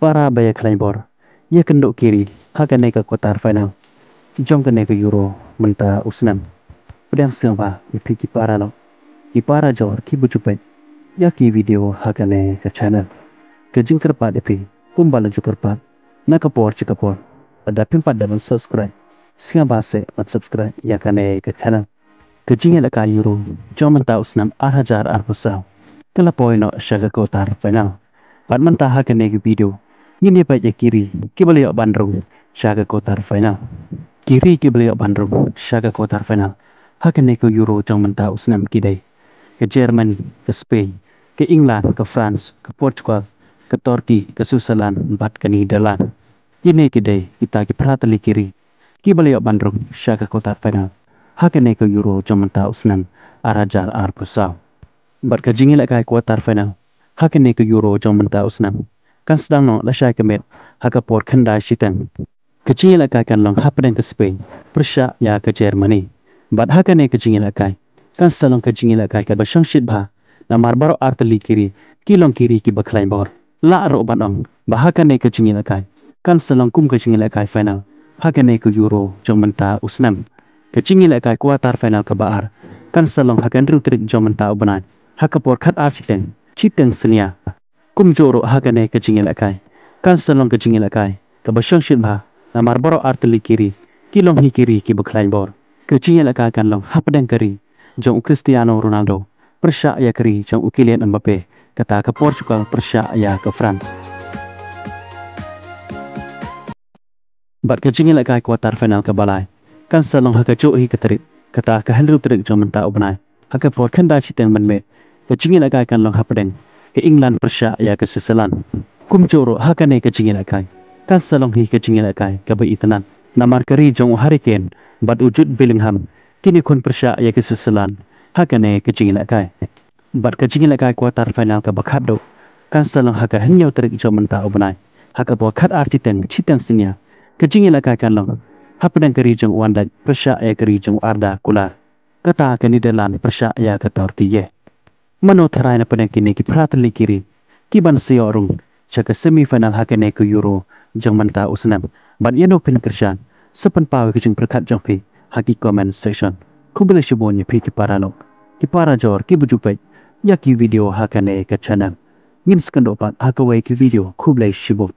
para baya klaimbor ia kendok kiri hakane ke kotar final kene ke euro menta usnam pedang sengba ipi ki para lo. Ki para jor ki bujupai ya ki video hakane ke channel. Ke jing kerpa ipi. Kumbala ju kerpa na kapor ci kapor ada pimpat dan subscribe. Singa base mat subscribe ya kane ke channel. Ke jing la ka euro jong menta usnam 8000 arpusau kala poino shaga kotar final Pat mentah ke negi video. Ini ya kiri. Ki boleh bandrung. Syaga kotar final. Kiri ki boleh bandrung. Syaga kotar final. Hak negi Euro jang mentah usnam kidai. Ke Jerman, ke Spain, ke England, ke France, ke Portugal, ke Turki, ke Switzerland, empat ke Netherlands. Ini kidai kita ki peratali kiri. Ki boleh bandrung. Syaga kotar final. Hak negi Euro jang mentah usnam. Arajal Arbusau. Bat ke jingilak kai final hakin ne ke euro jong menta usnam kan sedang no la shai kemet haka por khanda shitang kecil la kai kan long hapden ke spain persha ya ke germany. Bat haka ne kecil la kai kan salong kecil la kai ka ba shang shit ba na marbaro artli kiri kilong kiri ki bakhlai bor. La ro banong ba haka ne kecil la kai kan salong kum kecil la kai final. Haka ne ke euro jong menta usnam. Kecil la kai kuatar final ke baar kan salong hakan ru trik menta ubanai haka por khat afiteng chiteng senia kum joro hagane ke jingil akai kan salong ke jingil akai ke basang shin ba na marboro artli kiri. Kilong hi kiri ki buklain bor. Ke jingil akai kan long hapadeng kari jong cristiano ronaldo. Persya ya kari jong ukilian mbappe. Kata ke portugal persya ya ke france bat ke jingil akai kuarter final ke balai. Kan salong haka jo hi ketrit kata ke henry trik jong menta ubnai haka por kanda chiteng menmet ke cingin akai kan long hapdeng ke England Persia ya ke Switzerland. Kum coro hakane ke cingin akai kan salong hi ke cingin akai ke bai itanan namar kari jong hurricane bad wujud Bellingham. Kini kun Persia ya ke Switzerland. Hakane ke cingin akai bad ke cingin akai quarter final ke bakhado kan salong haka henyo terik jong menta ubnai haka bo khat artiten chiten sinya ke cingin akai kan long. Hapdeng kari jong wanda Persia ya kari jong arda kula kata ke Netherlands Persia ya ke Turkiye Mano terai na pada kini ki pratali kiri. Ki ban si orang cakap semifinal hakene ke Euro jang manta usnam. Ban yano pin kerjaan. Sepen pawe kejeng perkat jang pi haki comment section. Ku boleh sebuahnya pi ki para lo. Ki para jor ki bujupai. Ya ki video hakene ke channel. Ngin sekendopat hakawai ki video boleh sebuah.